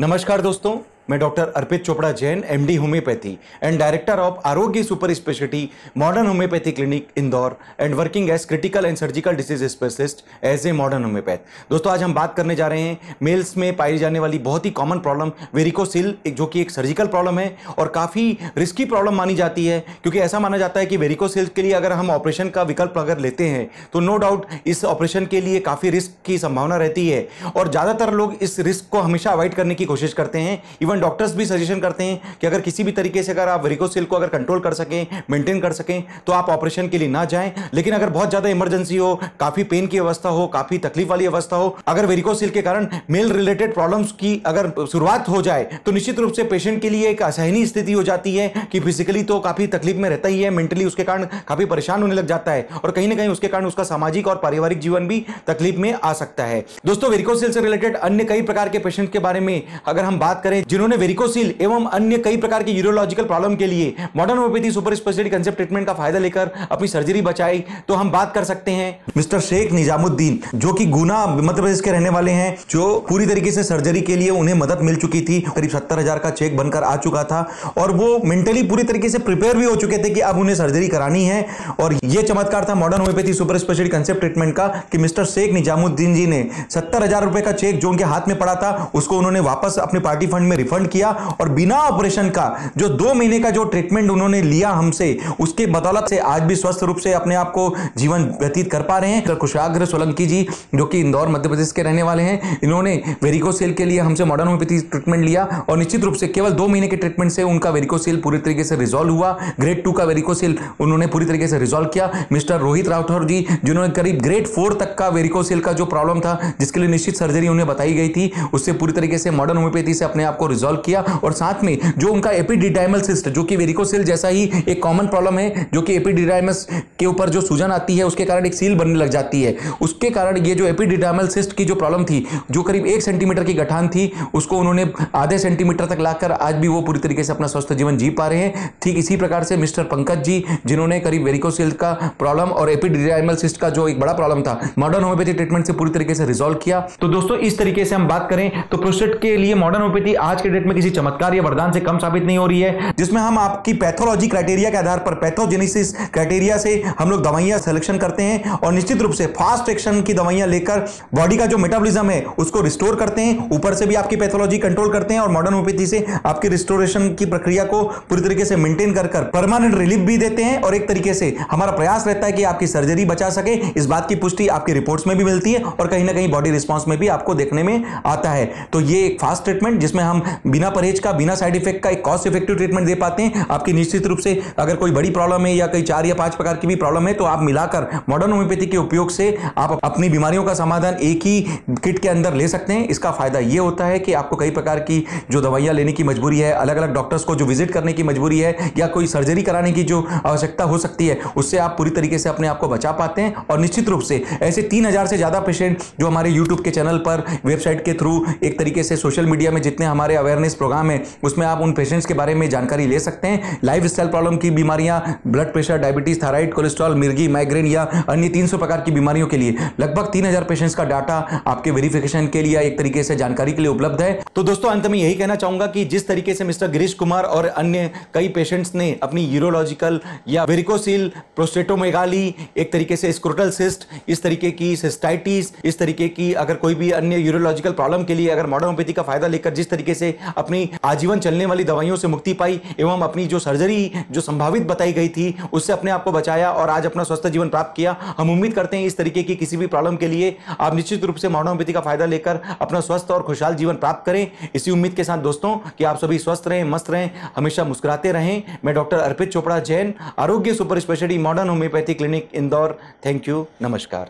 नमस्कार दोस्तों मैं doctor Arpit Chopra Jain MD homeopathy and director of Arogya super speciality modern homeopathy clinic Indore and working as critical and surgical disease specialist as a modern homeopath दोस्तों, आज हम बात करने जा रहे हैं मेल्स में पाई जाने वाली बहुत ही कॉमन प्रॉब्लम वेरिकोसिल जो कि एक सर्जिकल प्रॉब्लम है, और काफ़ी रिस्की प्रॉब्लम मानी जाती है, क्योंकि ऐसा माना जाता है कि वेरिकोसिल के लिए अगर हम ऑपरेशन का विकल्प अगर लेते हैं तो नो डाउट इस ऑपरेशन के लिए काफ़ी रिस्क की संभावना रहती है, और ज़्यादातर लोग इस रिस्क को हमेशा अवॉइड करने की कोशिश करते हैं इवन इवन डॉक्टर्स भी सजेशन करते हैं कि अगर किसी भी तरीके से अगर आप वेरिकोसिल को अगर कंट्रोल कर सकें मेंटेन कर सकें तो आप ऑपरेशन के लिए ना जाएँ। लेकिन अगर बहुत ज़्यादा इमरजेंसी हो, काफ़ी पेन की अवस्था हो, काफ़ी तकलीफ़ वाली अवस्था हो, अगर वेरिकोसिल के कारण मेल रिलेटेड प्रॉब्लम्स की अगर शुरुआत हो जाए तो निश्चित रूप से पेशेंट के लिए एक असहनीय स्थिति हो जाती है कि फिजिकली तो काफ़ी तकलीफ़ में रहता ही है मेंटली उसके कारण काफ़ी परेशान होने लग जाता है और कहीं ना कहीं उसके कारण उसका सामाजिक और पारिवारिक जीवन भी तकलीफ़ में आ सकता है। दोस्तों वेरिकोसिल से रिलेटेड अन्य कई प्रकार के पेशेंट के बारे में अगर हम बात करें जिन्होंने वेरिकोसिल एवं अन्य कई प्रकार के यूरोलॉजिकल प्रॉब्लम के लिए modern homeopathy super speciality concept treatment का फ़ायदा लेकर अपनी सर्जरी बचाई। तो हम बात कर सकते हैं। मिस्टर शेख निजामुद्दीन, जो कि गुना, मध्य प्रदेश के रहने वाले हैं, जो पूरी तरीके से सर्जरी के लिए उन्हें मदद मिल चुकी थी। करीब सत्तर हज़ार का चेक बनकर आ चुका था और वो मेंटली पूरी तरीके से प्रिपेयर भी हो चुके थे कि अब उन्हें सर्जरी करानी है। और ये चमत्कार था modern homeopathy super speciality concept treatment का कि मिस्टर शेख निजामुद्दीन जी ने सत्तर हज़ार रुपए का चेक जो उनके हाथ में पड़ा था, उसको उन्होंने वापस अपने पार्टी फंड में रिफंड किया और बिना ऑपरेशन का जो दो महीने का जो ट्रीटमेंट उन्होंने लिया हमसे, उसके बदौलत से आज भी स्वस्थ रूप से अपने आप को जीवन व्यतीत कर पा रहे हैं। कुशाग्र सोलंकी जी, जो कि इंदौर, मध्य प्रदेश के रहने वाले हैं, इन्होंने वेरिकोसेल के लिए हमसे मॉडर्न होम्योपैथी ट्रीटमेंट लिया और निश्चित रूप से केवल दो महीने के ट्रीटमेंट से उनका वेरिकोसेल पूरी तरीके से रिजॉल्व हुआ। ग्रेड टू का वेरिकोसेल उन्होंने पूरी तरीके से रिजॉल्व किया। मिस्टर रोहित राठौर जी, जिन्होंने करीब ग्रेड फोर तक का वेरिकोसेल का जो प्रॉब्लम था, जिसके लिए निश्चित सर्जरी उन्हें बताई गई थी, उससे पूरी तरीके से मॉडर्न होम्योपैथी से अपने आप को रिजॉल्व किया और साथ में जो उनका एपिडिडाइमल सिस्ट जो कि वेरिकोसिल जैसा ही एक कॉमन प्रॉब्लम है, जो कि एपिडिडाइमस के ऊपर जो सूजन आती है, उसके कारण एक सील बनने लग जाती है। उसके कारण ये जो एपिडिडाइमल सिस्ट की जो प्रॉब्लम थी, जो करीब एक सेंटीमीटर की गठान थी, उसको उन्होंने आधे सेंटीमीटर तक लाकर आज भी वो पूरी तरीके से अपना स्वस्थ जीवन जी पा रहे हैं। ठीक इसी प्रकार से मिस्टर पंकज जी, जिन्होंने करीब वेरिकोसिल का प्रॉब्लम और एपिडिडाइमल सिस्ट का जो एक बड़ा प्रॉब्लम था मॉडर्न होम्योपैथी ट्रीटमेंट से पूरी तरीके से रिजॉल्व किया। तो दोस्तों, इस तरीके से हम बात करें तो प्रोस्टेट के लिए मॉडर्न होम्योपैथी आज के डेट में किसी चमत्कार या वरदान से कम साबित नहीं हो रही है। जिसमें हम आपकी पैथोलॉजी क्राइटेरिया के आधार पर पैथोजेनेसिस क्राइटेरिया से हम लोग दवाइयाँ सिलेक्शन करते हैं और निश्चित रूप से फास्ट एक्शन की दवाइयाँ लेकर बॉडी का जो मेटाबॉलिज्म है, उसको रिस्टोर करते हैं। ऊपर से भी आपकी पैथोलॉजी कंट्रोल करते हैं और मॉडर्न होम्योपैथी से आपकी रिस्टोरेशन की प्रक्रिया को पूरी तरीके से मेंटेन कर कर परमानेंट रिलीफ भी देते हैं और एक तरीके से हमारा प्रयास रहता है कि आपकी सर्जरी बचा सके। इस बात की पुष्टि आपकी रिपोर्ट्स में भी मिलती है और कहीं ना कहीं बॉडी रिस्पॉन्स में भी आपको देखने में आता है। तो ये एक फास्ट ट्रीटमेंट जिसमें हम बिना परहेज का, बिना साइड इफ़ेक्ट का एक कॉस्ट इफ़ेक्टिव ट्रीटमेंट दे पाते हैं। आपकी निश्चित रूप से अगर कोई बड़ी प्रॉब्लम है या कई चार या पाँच प्रकार की भी प्रॉब्लम है तो आप मिलाकर मॉडर्न होम्योपैथी के उपयोग से आप अपनी बीमारियों का समाधान एक ही किट के अंदर ले सकते हैं। इसका फ़ायदा यह होता है कि आपको कई प्रकार की जो दवाइयाँ लेने की मजबूरी है अलग अलग डॉक्टर्स को जो विज़िट करने की मजबूरी है, या कोई सर्जरी कराने की जो आवश्यकता हो सकती है, उससे आप पूरी तरीके से अपने आप को बचा पाते हैं। और निश्चित रूप से ऐसे तीन हज़ार से ज़्यादा पेशेंट जो हमारे यूट्यूब के चैनल पर वेबसाइट के थ्रू एक तरीके से सोशल मीडिया में जितने हमारे अवेयरनेस प्रोग्राम है, उसमें आप उन पेशेंट्स के बारे में जानकारी ले सकते हैं। लाइफ स्टाइल प्रॉब्लम की बीमारियाँ blood pressure diabetes thyroid cholesterol मिर्गी माइग्रेन या अन्य 300 प्रकार की बीमारियों के लिए। लगभग 3000 पेशेंट्स का डाटा आपके वेरिफिकेशन के लिए एक तरीके से जानकारी के लिए उपलब्ध है। तो दोस्तों, अंत में यही कहना चाहूँगा कि जिस तरीके से मिस्टर गिरीश कुमार और अन्य कई पेशेंट्स ने अपनी यूरोलॉजिकल या वेरिकोसिल प्रोस्टेटोमेगाली एक तरीके से स्क्रोटल सिस्ट इस तरीके की सिस्टाइटिस इस तरीके की अगर कोई भी अन्य यूरोलॉजिकल प्रॉब्लम के लिए अगर मॉडर्न होम्योपैथी का फ़ायदा लेकर जिस तरीके से अपनी आजीवन चलने वाली दवाइयों से मुक्ति पाई एवं अपनी जो सर्जरी जो संभावित बताई गई थी, उससे अपने आप को बचाया और आज अपना स्वस्थ जीवन प्राप्त किया। हम उम्मीद करते हैं इस तरीके की किसी भी प्रॉब्लम के लिए आप निश्चित रूप से होम्योपैथी का फ़ायदा लेकर अपना स्वस्थ और खुशहाल जीवन प्राप्त करें। इसी उम्मीद के साथ दोस्तों कि आप सभी स्वस्थ रहें, मस्त रहें, हमेशा मुस्कुराते रहें। मैं doctor Arpit Chopra Jain, Arogya super speciality modern homeopathy clinic Indore. Thank you, नमस्कार।